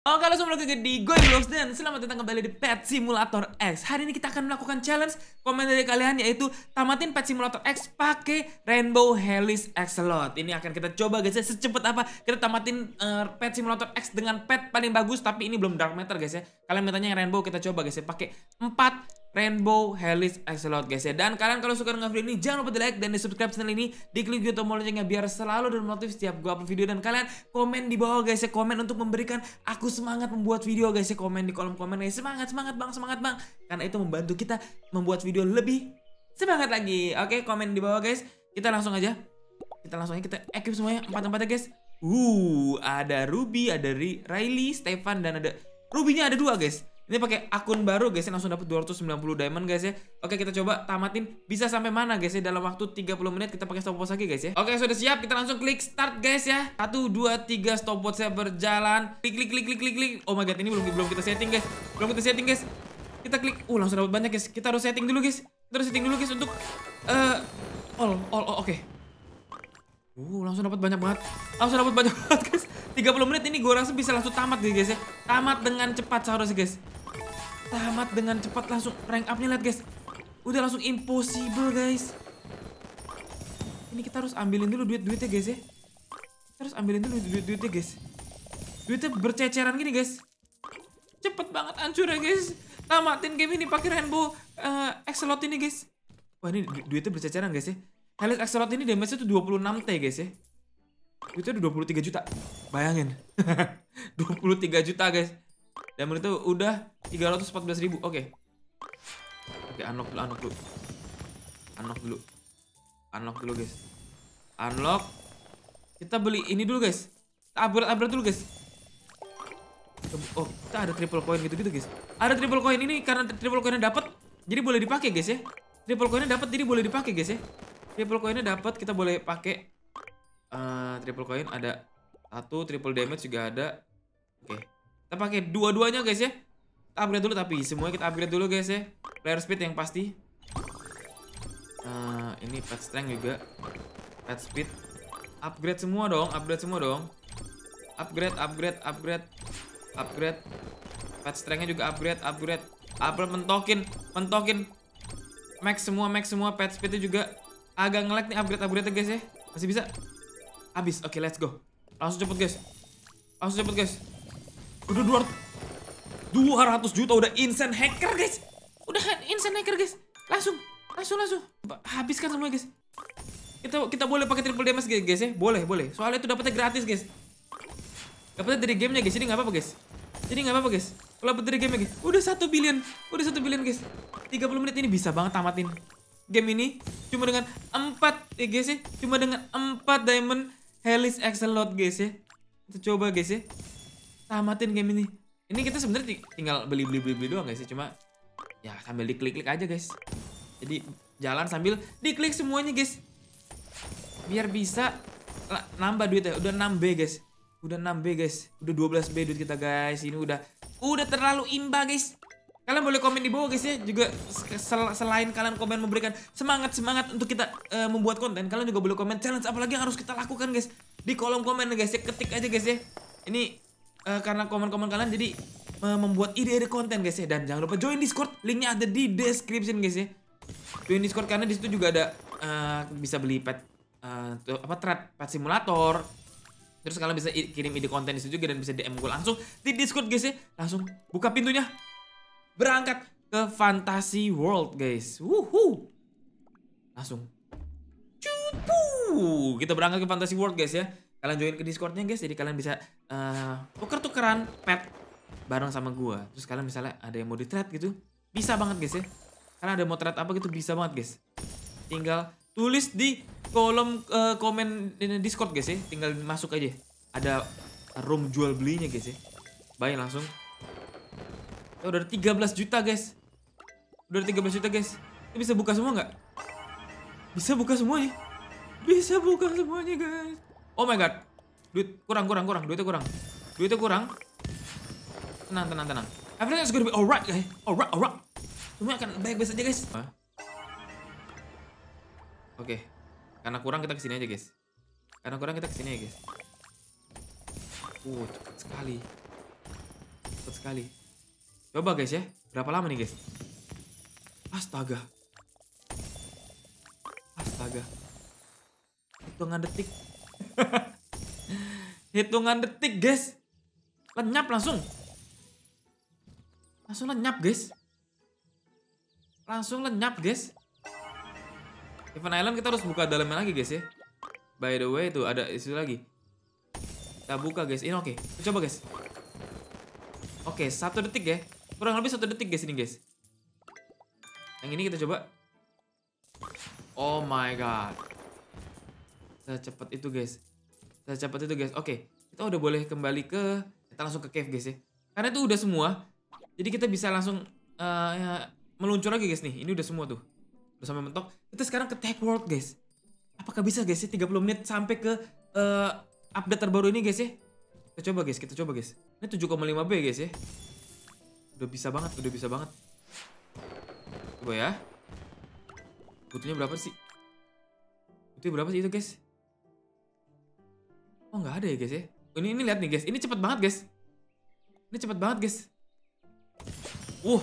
Oke, kalau semua lagi di Gue Vlogs dan selamat datang kembali di Pet Simulator X. Hari ini kita akan melakukan challenge komen dari kalian yaitu tamatin Pet Simulator X pakai Rainbow Helix Axolot. Ini akan kita coba guys ya secepat apa kita tamatin uh, Pet Simulator X dengan pet paling bagus tapi ini belum Dark Matter guys ya. Kalian mintanya yang Rainbow kita coba guys ya pakai 4 Rainbow Helix Axolot guys ya. Dan kalian kalau suka dengan video ini jangan lupa di like dan di subscribe channel ini. Di klik juga tombol loncengnya biar selalu dan notif setiap gue upload video. Dan kalian komen di bawah guys ya. Komen untuk memberikan aku semangat membuat video guys ya. Komen di kolom komen guys. Semangat semangat bang semangat bang. Karena itu membantu kita membuat video lebih semangat lagi. Oke komen di bawah guys. Kita langsung aja. Kita langsung aja. Kita equip semuanya. Empat-empatnya guys. Uh ada Ruby, ada Riley, Stefan dan ada Rubinya ada dua guys ini pakai akun baru guys ya langsung dapat 290 diamond guys ya. Oke, kita coba tamatin bisa sampai mana guys ya dalam waktu 30 menit kita pakai stopwatch lagi guys ya. Oke, sudah siap. Kita langsung klik start guys ya. 1 2 3 stopwatch saya berjalan. Klik klik klik klik klik klik. Oh my god, ini belum belum kita setting guys. Belum kita setting guys. Kita klik. Uh, langsung dapat banyak guys. Kita harus setting dulu guys. Kita harus setting dulu guys untuk uh, all all, all oke. Okay. Uh, langsung dapat banyak banget. Langsung dapat banyak banget guys. 30 menit ini gue rasa bisa langsung tamat guys ya. Tamat dengan cepat seharusnya guys tamat dengan cepat langsung rank up-nya lihat guys. Udah langsung impossible guys. Ini kita harus ambilin dulu duit-duitnya guys ya. Kita harus ambilin dulu duit-duitnya guys. Duitnya berceceran gini guys. Cepet banget hancur ya guys. Tamatin game ini pakai rainbow uh, axolot ini guys. Wah ini du duitnya berceceran guys ya. Helix axolot ini damage-nya tuh 26 T guys ya. Duitnya udah 23 juta. Bayangin. 23 juta guys. Dan itu udah 314 ribu. Oke. Okay. Oke, okay, unlock dulu, unlock dulu. Unlock dulu. Unlock dulu, guys. Unlock. Kita beli ini dulu, guys. Upgrade-upgrade dulu, guys. Oh, kita ada triple coin gitu-gitu, guys. Ada triple coin ini karena triple coinnya dapat, jadi boleh dipakai, guys ya. Triple coinnya dapat, jadi boleh dipakai, guys ya. Triple coinnya dapat, kita boleh pakai. Uh, triple coin ada satu, triple damage juga ada. Oke. Okay. Kita pakai dua-duanya guys ya. Kita upgrade dulu tapi semuanya kita upgrade dulu guys ya. Player speed yang pasti. Uh, ini pet strength juga. Pet speed. Upgrade semua dong, upgrade semua dong. Upgrade, upgrade, upgrade. Upgrade. Pet strengthnya juga upgrade, upgrade. Upgrade mentokin, mentokin. Max semua, max semua. Pet speednya juga agak ngelag nih upgrade upgrade guys ya. Masih bisa. Habis. Oke, okay, let's go. Langsung cepet guys. Langsung cepet guys. Udah 200 200 juta udah insane hacker guys. Udah insane hacker guys. Langsung, langsung langsung. Habiskan semua guys. Kita kita boleh pakai triple damage guys ya. Boleh, boleh. Soalnya itu dapatnya gratis guys. Dapatnya dari gamenya guys. Jadi nggak apa-apa guys. Jadi nggak apa-apa guys. Kalau dari game guys. Udah satu billion. Udah satu billion guys. 30 menit ini bisa banget tamatin game ini cuma dengan 4 ya guys ya. Cuma dengan 4 diamond Helix Axolot guys ya. Kita coba guys ya tamatin game ini. Ini kita sebenarnya tinggal beli beli beli beli doang guys ya, cuma ya sambil diklik-klik aja guys. Jadi jalan sambil diklik semuanya guys. Biar bisa nambah duit ya. Udah 6B guys. Udah 6B guys. Udah 12B duit kita guys. Ini udah udah terlalu imba guys. Kalian boleh komen di bawah guys ya juga sel selain kalian komen memberikan semangat semangat untuk kita uh, membuat konten, kalian juga boleh komen challenge apalagi yang harus kita lakukan guys di kolom komen guys ya ketik aja guys ya. Ini uh, karena komen-komen kalian jadi uh, membuat ide-ide konten guys ya. Dan jangan lupa join Discord. Linknya ada di description guys ya. Join Discord karena di situ juga ada uh, bisa beli pet uh, apa thread pet simulator. Terus kalian bisa kirim ide konten di situ juga dan bisa DM gue langsung di Discord guys ya. Langsung buka pintunya. Berangkat ke Fantasy World guys. Wuhu. Langsung. Cupu. kita berangkat ke Fantasy World guys ya kalian join ke Discordnya guys. Jadi kalian bisa uh, tuker-tukeran pet bareng sama gua. Terus kalian misalnya ada yang mau di trade gitu bisa banget guys ya. Kalian ada mau trade apa gitu bisa banget guys. Tinggal tulis di kolom uh, komen di Discord guys ya. Tinggal masuk aja. Ada room jual belinya guys ya. Baik langsung. Ya, udah 13 juta guys. Udah 13 juta guys. Ini bisa buka semua nggak? Bisa buka semuanya. Bisa buka semuanya guys Oh my god. Duit kurang kurang kurang, duitnya kurang. Duitnya kurang. Tenang tenang tenang. Everything is gonna be alright guys. Alright alright. Semua akan baik-baik saja guys. Oke. Okay. Karena kurang kita ke sini aja guys. Karena kurang kita ke sini aja guys. Uh, cepat sekali. sekali. Coba guys ya. Berapa lama nih guys? Astaga. Astaga. Hitungan detik. Hitungan detik guys. Lenyap langsung. Langsung lenyap guys. Langsung lenyap guys. Event Island kita harus buka dalamnya lagi guys ya. By the way itu ada isu lagi. Kita buka guys. Ini oke. Okay. Coba guys. Oke, okay, satu detik ya. Kurang lebih satu detik guys ini guys. Yang ini kita coba. Oh my god. Secepat itu guys. Secepat itu guys. Oke, kita udah boleh kembali ke kita langsung ke cave guys ya. Karena itu udah semua. Jadi kita bisa langsung uh, meluncur lagi guys nih. Ini udah semua tuh. Udah sampai mentok. Kita sekarang ke Tech World guys. Apakah bisa guys ya 30 menit sampai ke uh, update terbaru ini guys ya? Kita coba guys, kita coba guys. Ini 7,5 B guys ya. Udah bisa banget, udah bisa banget. Coba ya. Butuhnya berapa sih? Butuhnya berapa sih itu guys? Oh nggak ada ya guys ya. Ini ini lihat nih guys, ini cepet banget guys. Ini cepet banget guys. Wuh.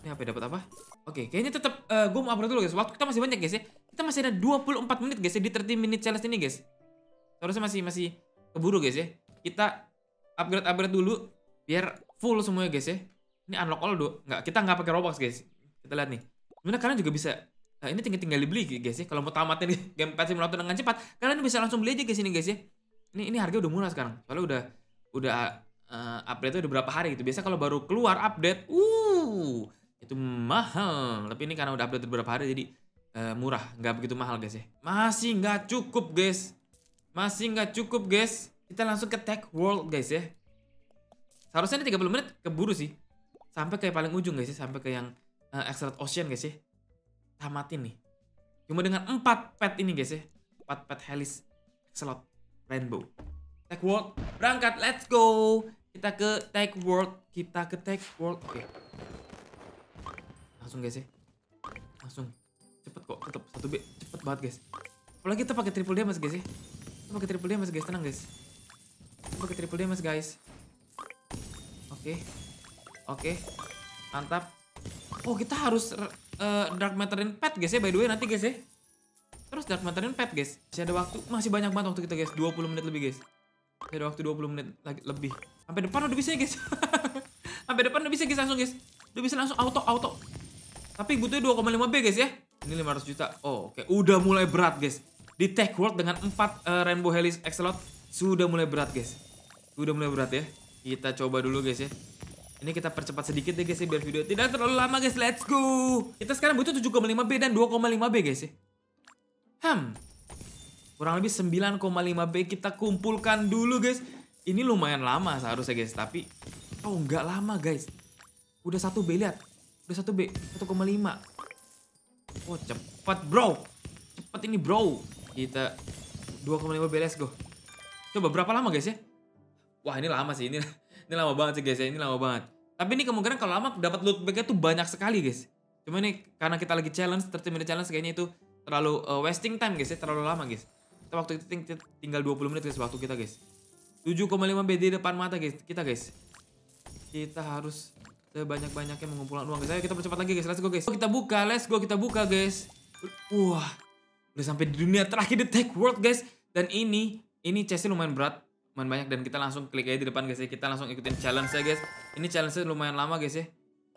Ini apa dapat apa? Oke, kayaknya tetap uh, eh, gue mau upload dulu guys. Waktu kita masih banyak guys ya. Kita masih ada 24 menit guys ya di 30 minute challenge ini guys. Seharusnya masih masih keburu guys ya. Kita upgrade upgrade dulu biar full semuanya guys ya. Ini unlock all dulu. Nggak, kita nggak pakai Robux guys. Kita lihat nih. Sebenarnya kalian juga bisa Nah, ini tinggal tinggal dibeli guys ya. Kalau mau tamatin game Pet Simulator dengan cepat, kalian bisa langsung beli aja guys ini guys ya. Ini ini harga udah murah sekarang. Soalnya udah udah uh, update udah berapa hari gitu. Biasa kalau baru keluar update, uh itu mahal. Tapi ini karena udah update beberapa hari jadi uh, murah, nggak begitu mahal guys ya. Masih nggak cukup guys. Masih nggak cukup guys. Kita langsung ke Tech World guys ya. Seharusnya ini 30 menit keburu sih. Sampai ke paling ujung guys ya. Sampai ke yang uh, Extra Ocean guys ya. Tamatin nih. Cuma dengan 4 pet ini guys ya. 4 pet Helis Slot Rainbow. Tech World berangkat. Let's go. Kita ke Tech World. Kita ke Tech World. Oke. Langsung guys ya. Langsung. Cepet kok. Tetap 1B. Cepet banget guys. Apalagi kita pakai triple damage guys ya. Kita pakai triple damage guys, tenang guys. Kita pakai triple damage guys. Oke. Oke. Okay. Mantap. Oh, kita harus uh, Dark Matterin Pet guys ya by the way nanti guys ya. Terus Dark Matterin Pet guys. Masih ada waktu, masih banyak banget waktu kita guys. 20 menit lebih guys. Masih ada waktu 20 menit lagi lebih. Sampai depan udah bisa ya guys. Sampai depan udah bisa guys langsung guys. Udah bisa langsung auto auto. Tapi butuhnya 2,5 B guys ya. Ini 500 juta. Oh, oke. Okay. Udah mulai berat guys di Tech World dengan 4 uh, eh, Rainbow Helix Axolot sudah mulai berat guys. Sudah mulai berat ya. Kita coba dulu guys ya. Ini kita percepat sedikit deh guys ya biar video tidak terlalu lama guys. Let's go. Kita sekarang butuh 7,5 B dan 2,5 B guys ya. Hmm. Kurang lebih 9,5 B kita kumpulkan dulu guys. Ini lumayan lama seharusnya guys, tapi oh nggak lama guys. Udah satu B lihat. Udah satu B, 1,5. Oh cepat bro. Cepat ini bro. Kita 2,5 beres go. Coba berapa lama guys ya? Wah ini lama sih, ini ini lama banget sih guys ya, ini lama banget. Tapi ini kemungkinan kalau lama dapat loot bag tuh banyak sekali guys. Cuma ini karena kita lagi challenge, 30 minute challenge kayaknya itu terlalu uh, wasting time guys ya, terlalu lama guys. Kita waktu itu ting tinggal 20 menit guys waktu kita guys. 7,5 BD depan mata guys, kita guys. Kita harus sebanyak-banyaknya mengumpulkan uang guys. Ayo kita percepat lagi guys, let's go guys. Kita buka, let's go kita buka guys. Wah, Udah sampai di dunia terakhir di Tech World guys. Dan ini, ini chestnya lumayan berat. Banyak dan kita langsung klik aja di depan guys ya. Kita langsung ikutin challenge ya guys. Ini challenge-nya lumayan lama guys ya.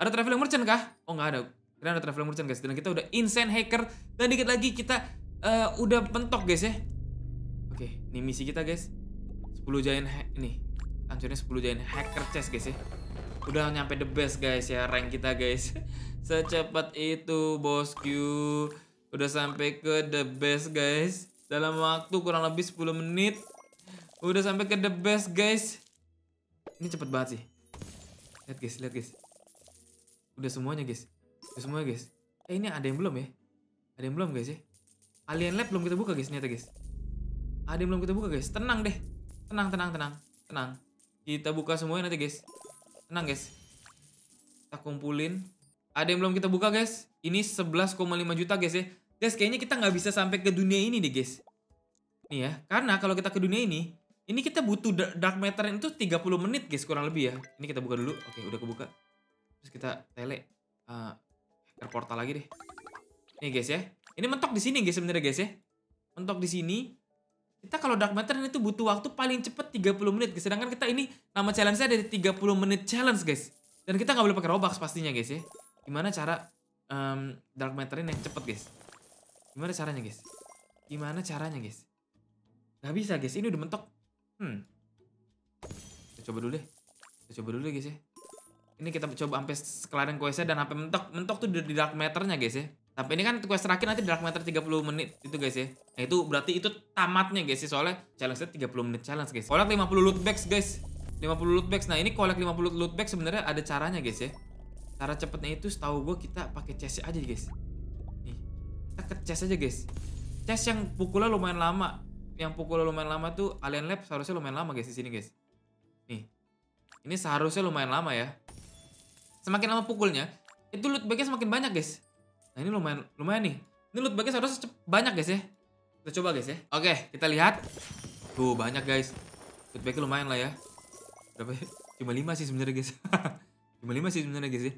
Ada traveling merchant kah? Oh nggak ada. Kira ada traveling merchant guys. Dan kita udah insane hacker. Dan dikit lagi kita uh, udah pentok guys ya. Oke, ini misi kita guys. 10 giant ini. Hancurnya 10 giant hacker chest guys ya. Udah nyampe the best guys ya rank kita guys. Secepat itu bosku. Udah sampai ke the best guys Dalam waktu kurang lebih 10 menit Udah sampai ke the best guys. Ini cepet banget sih. Lihat guys, lihat guys. Udah semuanya guys. Udah semuanya guys. Eh ini ada yang belum ya? Ada yang belum guys ya? Alien Lab belum kita buka guys ternyata guys. Ada yang belum kita buka guys. Tenang deh. Tenang, tenang, tenang. Tenang. Kita buka semuanya nanti guys. Tenang guys. Kita kumpulin. Ada yang belum kita buka guys? Ini 11,5 juta guys ya. Guys, kayaknya kita nggak bisa sampai ke dunia ini deh, guys. Nih ya, karena kalau kita ke dunia ini, Ini kita butuh da- dark matter itu 30 menit guys kurang lebih ya. Ini kita buka dulu. Oke, udah kebuka. Terus kita tele uh, portal lagi deh. Nih guys ya. Ini mentok di sini guys sebenarnya guys ya. Mentok di sini. Kita kalau dark matter itu butuh waktu paling cepet 30 menit guys. Sedangkan kita ini nama challenge-nya ada 30 menit challenge guys. Dan kita nggak boleh pakai Robux pastinya guys ya. Gimana cara um, dark matter ini yang cepet guys? Gimana caranya guys? Gimana caranya guys? Gak bisa guys, ini udah mentok. Hmm. Kita coba dulu deh. Kita coba dulu deh guys ya. Ini kita coba sampai sekelarin questnya dan sampai mentok. Mentok tuh di dark matternya guys ya. Tapi ini kan quest terakhir nanti dark matter 30 menit itu guys ya. Nah itu berarti itu tamatnya guys ya. Soalnya challenge-nya 30 menit challenge guys. Collect 50 loot bags guys. 50 loot bags. Nah ini collect 50 loot bags sebenarnya ada caranya guys ya. Cara cepetnya itu setahu gue kita pakai chest aja guys. Nih. Kita ke chest aja guys. Chest yang pukulnya lumayan lama. Yang pukulnya lumayan lama tuh Alien Lab seharusnya lumayan lama guys di sini guys. Nih. Ini seharusnya lumayan lama ya. Semakin lama pukulnya, itu loot bagnya semakin banyak guys. Nah ini lumayan lumayan nih. Ini loot bagnya seharusnya banyak guys ya. Kita coba guys ya. Oke, kita lihat. Tuh banyak guys. Loot bagnya lumayan lah ya. Berapa? ya? Cuma 5 sih sebenarnya guys. Cuma 5 sih sebenarnya guys ya.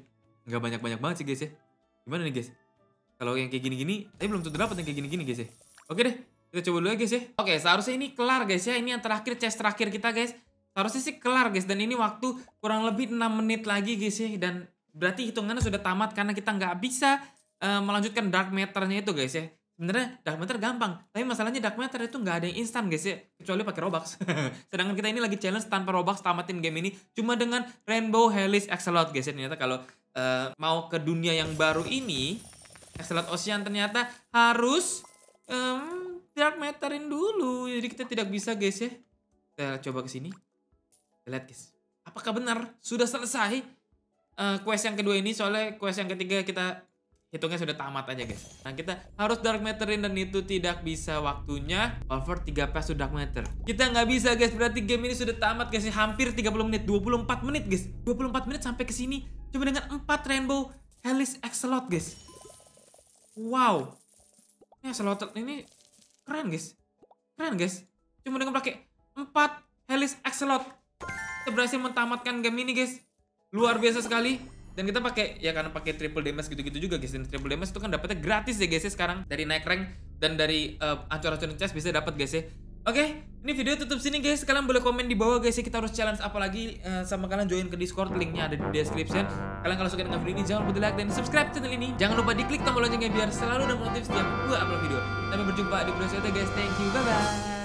Nggak banyak-banyak banget sih guys ya. Gimana nih guys? Kalau yang kayak gini-gini, tapi belum tentu dapat yang kayak gini-gini guys ya. Oke deh, kita coba dulu ya guys ya. Oke, seharusnya ini kelar guys ya. Ini yang terakhir chest terakhir kita guys. Seharusnya sih kelar guys dan ini waktu kurang lebih 6 menit lagi guys ya dan berarti hitungannya sudah tamat karena kita nggak bisa eh, melanjutkan dark matternya itu guys ya. Sebenarnya dark matter gampang, tapi masalahnya dark matter itu nggak ada yang instan guys ya, kecuali pakai Robux. Sedangkan kita ini lagi challenge tanpa Robux tamatin game ini cuma dengan Rainbow Helix Axolot guys ya. Ternyata kalau eh, mau ke dunia yang baru ini, Axolot Ocean ternyata harus em, dark matterin dulu. Jadi kita tidak bisa guys ya. Kita coba ke sini. Lihat guys. Apakah benar sudah selesai eh, quest yang kedua ini? Soalnya quest yang ketiga kita hitungnya sudah tamat aja guys. Nah kita harus dark matterin dan itu tidak bisa waktunya over 3 pass to dark matter. Kita nggak bisa guys, berarti game ini sudah tamat guys. Hampir 30 menit, 24 menit guys. 24 menit sampai ke sini cuma dengan 4 rainbow helix axolot guys. Wow. Ini axolot ini keren guys. Keren guys. Cuma dengan pakai 4 helix axolot kita berhasil mentamatkan game ini guys. Luar biasa sekali. Dan kita pakai ya karena pakai triple damage gitu-gitu juga guys. Dan triple damage itu kan dapetnya gratis ya guys ya sekarang dari naik rank dan dari uh, ancur-ancur chest bisa dapat guys ya. Oke, ini video tutup sini guys. Kalian boleh komen di bawah guys ya kita harus challenge apa lagi eh, sama kalian join ke Discord linknya ada di description. Kalian kalau suka dengan video ini jangan lupa di like dan subscribe channel ini. Jangan lupa diklik tombol loncengnya biar selalu dapat notif setiap gua upload video. Sampai berjumpa di video selanjutnya guys. Thank you. Bye bye.